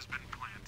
has been planted.